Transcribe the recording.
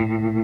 Thank